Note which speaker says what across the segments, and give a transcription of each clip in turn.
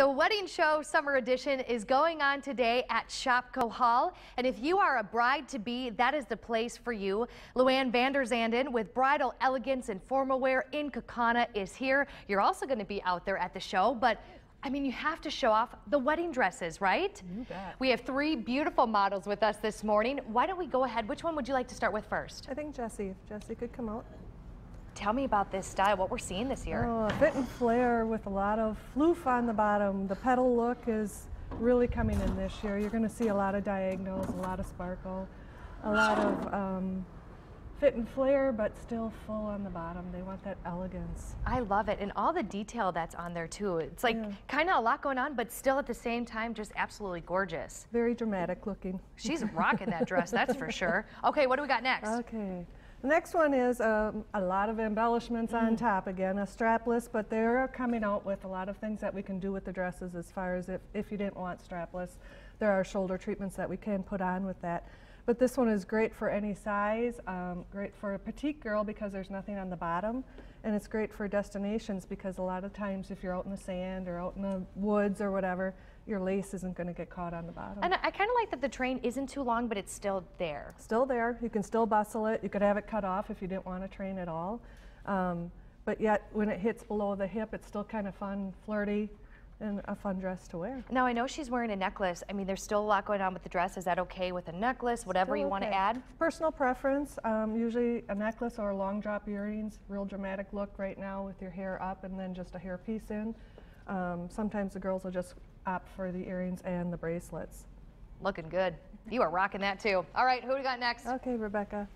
Speaker 1: The Wedding Show Summer Edition is going on today at Shopko Hall. And if you are a bride to be, that is the place for you. Luann Vander Zanden with Bridal Elegance and Formal Wear in Kaukauna is here. You're also going to be out there at the show, but I mean, you have to show off the wedding dresses, right?
Speaker 2: You bet.
Speaker 1: We have three beautiful models with us this morning. Why don't we go ahead? Which one would you like to start with first?
Speaker 2: I think Jesse, if Jesse could come out.
Speaker 1: Tell me about this style, what we're seeing this year.
Speaker 2: Oh, a fit and flare with a lot of floof on the bottom. The petal look is really coming in this year. You're going to see a lot of diagonals, a lot of sparkle, a lot of um, fit and flare, but still full on the bottom. They want that elegance.
Speaker 1: I love it. And all the detail that's on there too. It's like
Speaker 2: Yeah.
Speaker 1: kind of a lot going on, but still at the same time, just absolutely gorgeous.
Speaker 2: Very dramatic looking.
Speaker 1: She's rocking that dress, that's for sure. Okay, what do we got next?
Speaker 2: Okay. The next one is um, a lot of embellishments on top again, a strapless, but they're coming out with a lot of things that we can do with the dresses as far as if, if you didn't want strapless. There are shoulder treatments that we can put on with that. But this one is great for any size, um, great for a petite girl because there's nothing on the bottom, and it's great for destinations because a lot of times if you're out in the sand or out in the woods or whatever, your lace isn't going to get caught on the bottom.
Speaker 1: And I, I kind of like that the train isn't too long, but it's still there.
Speaker 2: Still there. You can still bustle it. You could have it cut off if you didn't want to train at all. Um, but yet, when it hits below the hip, it's still kind of fun, flirty, and a fun dress to wear.
Speaker 1: Now I know she's wearing a necklace. I mean, there's still a lot going on with the dress. Is that okay with a necklace, whatever
Speaker 2: Still
Speaker 1: you want to add?
Speaker 2: Personal preference, um, usually a necklace or long drop earrings, real dramatic look right now with your hair up and then just a hair piece in. Um, sometimes the girls will just opt for the earrings and the bracelets.
Speaker 1: Looking good. You are rocking that too. All right, who do we got next?
Speaker 2: Okay, Rebecca.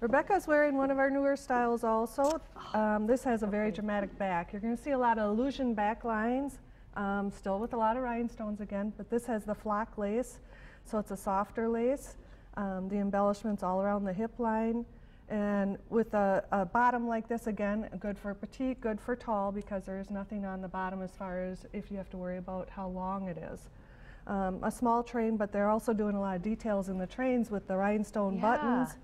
Speaker 2: Rebecca's wearing one of our newer styles also. Um, this has a very dramatic back. You're going to see a lot of illusion back lines, um, still with a lot of rhinestones again, but this has the flock lace, so it's a softer lace. Um, the embellishments all around the hip line. And with a, a bottom like this, again, good for petite, good for tall, because there is nothing on the bottom as far as if you have to worry about how long it is. Um, a small train, but they're also doing a lot of details in the trains with the rhinestone
Speaker 1: Yeah.
Speaker 2: buttons.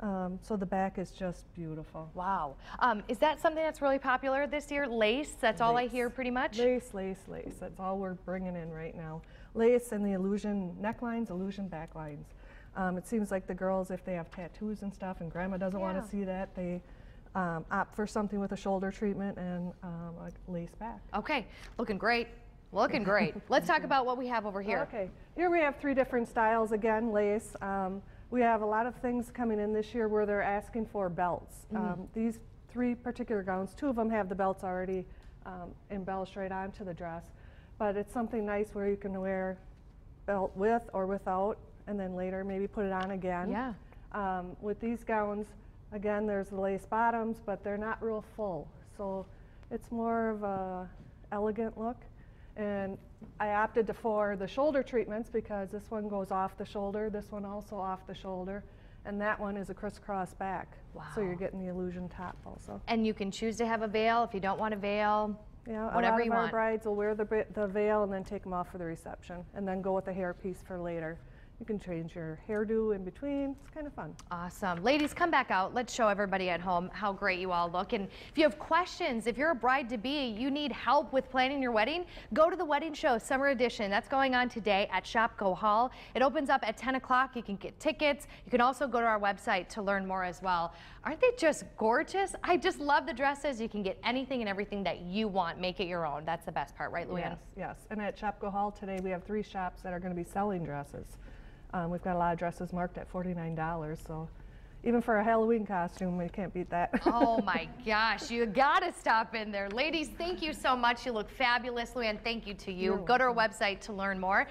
Speaker 2: Um, so the back is just beautiful.
Speaker 1: Wow. Um, is that something that's really popular this year? Lace? That's all I hear pretty much?
Speaker 2: Lace, lace, lace. That's all we're bringing in right now. Lace and the illusion necklines, illusion backlines. Um, it seems like the girls, if they have tattoos and stuff, and grandma doesn't want to see that, they um, opt for something with a shoulder treatment and um, a lace back.
Speaker 1: Okay, looking great. Looking great. Let's talk about what we have over here.
Speaker 2: Okay, here we have three different styles again, lace. Um, we have a lot of things coming in this year where they're asking for belts.
Speaker 1: Mm-hmm.
Speaker 2: Um, these three particular gowns, two of them have the belts already um, embellished right onto the dress, but it's something nice where you can wear belt with or without, and then later maybe put it on again.
Speaker 1: Yeah.
Speaker 2: Um, with these gowns, again, there's the lace bottoms, but they're not real full. So it's more of a elegant look. And I opted to for the shoulder treatments because this one goes off the shoulder, this one also off the shoulder, and that one is a crisscross back. So you're getting the illusion top also.
Speaker 1: And you can choose to have a veil if you don't want a veil.
Speaker 2: Yeah, a
Speaker 1: Whatever
Speaker 2: lot
Speaker 1: you
Speaker 2: of our
Speaker 1: want.
Speaker 2: brides will wear the, the veil and then take them off for the reception, and then go with the hairpiece for later. You can change your hairdo in between. It's kind of fun.
Speaker 1: Awesome. Ladies, come back out. Let's show everybody at home how great you all look. And if you have questions, if you're a bride to be, you need help with planning your wedding, go to the Wedding Show Summer Edition. That's going on today at Shopko Hall. It opens up at 10 o'clock. You can get tickets. You can also go to our website to learn more as well. Aren't they just gorgeous? I just love the dresses. You can get anything and everything that you want. Make it your own. That's the best part, right, Luann?
Speaker 2: Yes, yes. And at Shopko Hall today, we have three shops that are going to be selling dresses. Um, we've got a lot of dresses marked at $49, so even for a Halloween costume, we can't beat that.
Speaker 1: Oh my gosh, you gotta stop in there. Ladies, thank you so much. You look fabulous. Luann, thank you to you.
Speaker 2: You're
Speaker 1: Go to our website to learn more.